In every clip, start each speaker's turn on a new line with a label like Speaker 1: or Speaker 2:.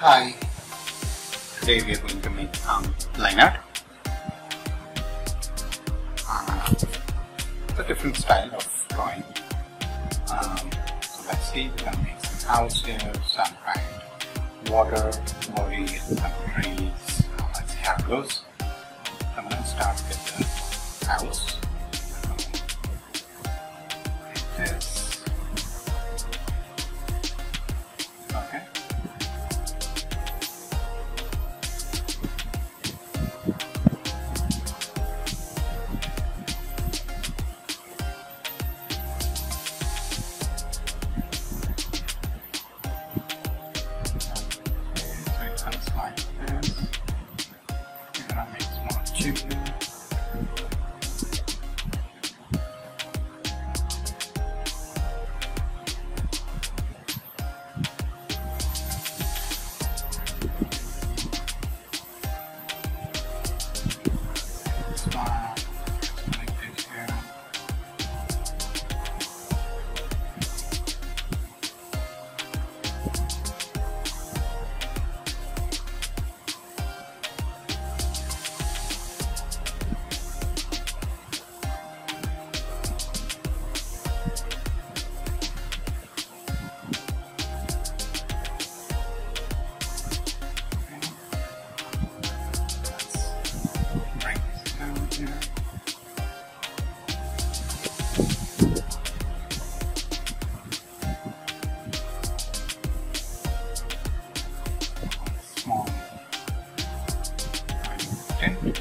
Speaker 1: Hi. Today we are going to make um, line art. Uh, a different style of drawing. Um, so let's see, we're gonna make some house here, some kind water, body, some trees. Uh, let's see how it goes. I'm gonna start with the house. Tent.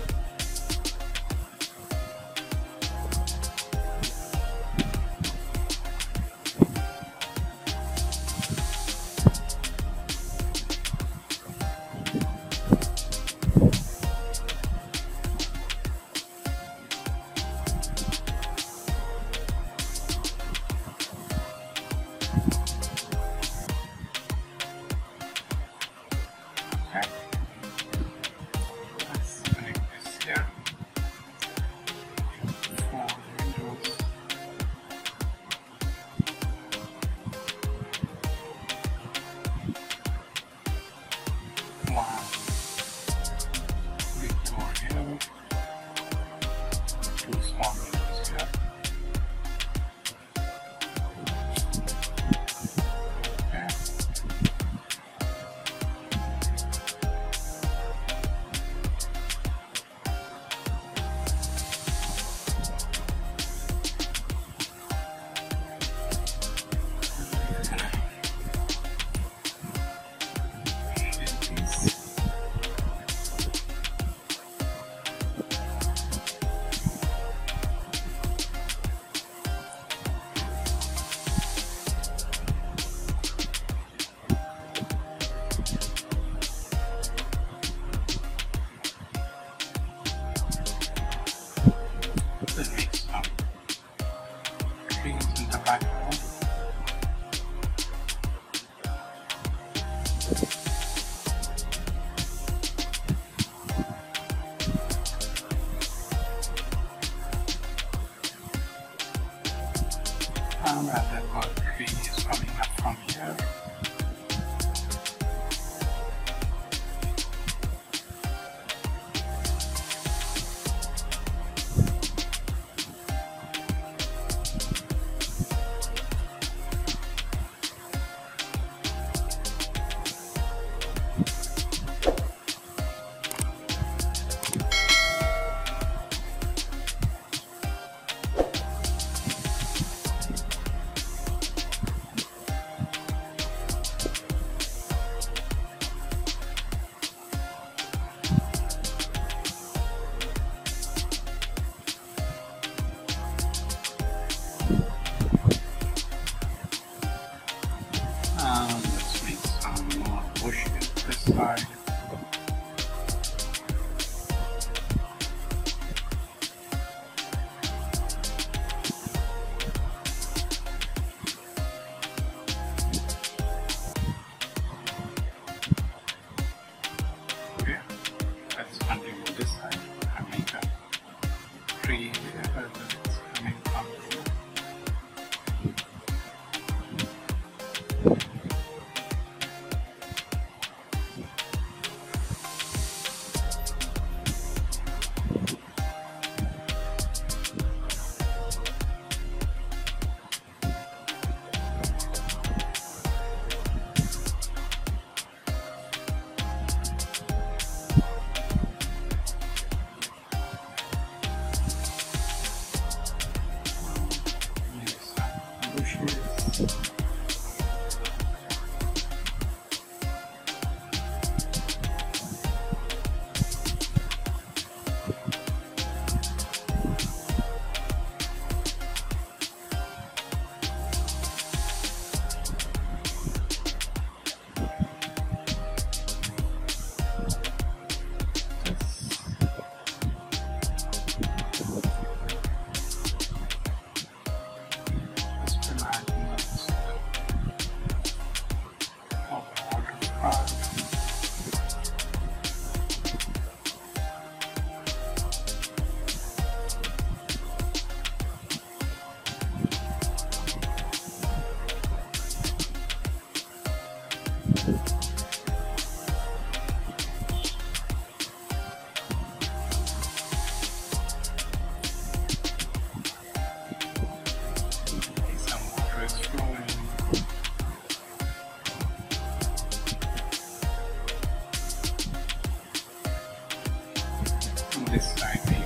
Speaker 1: this time. Okay, let's continue this side and make a tree this side,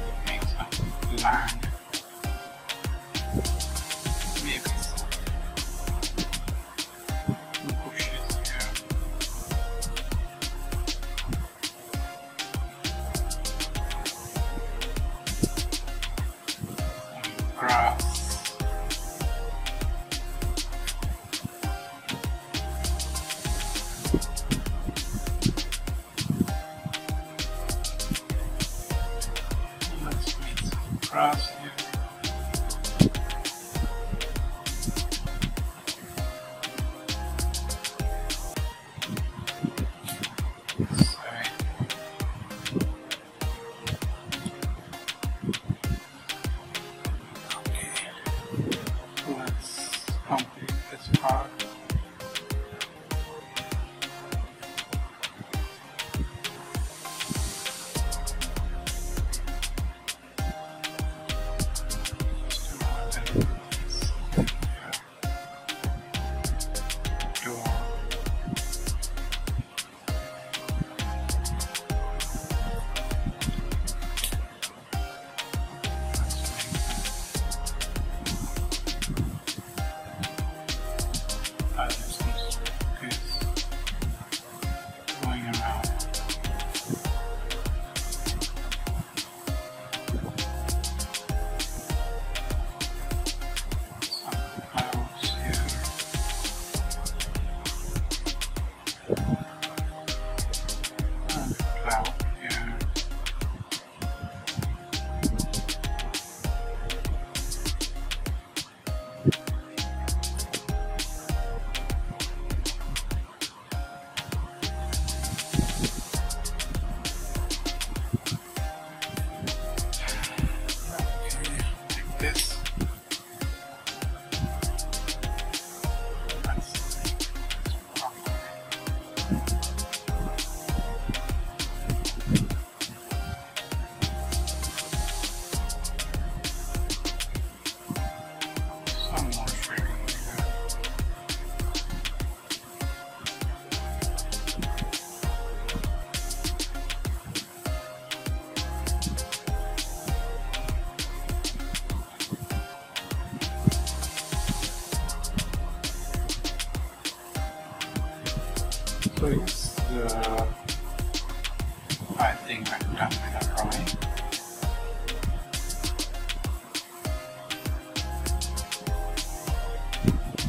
Speaker 1: I think done with the drawing.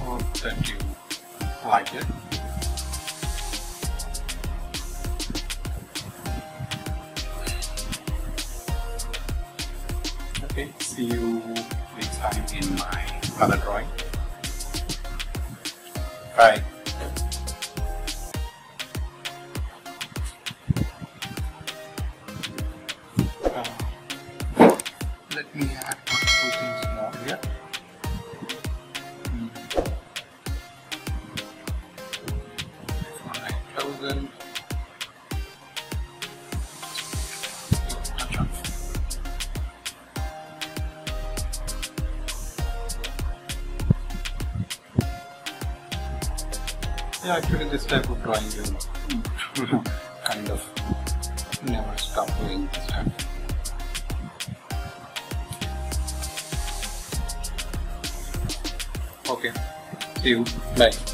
Speaker 1: Hope that you like it. Okay, see you next time in my other drawing. Bye. On. Yeah, actually, this type of drawing you kind of never stop doing this type. Okay. See you. Bye.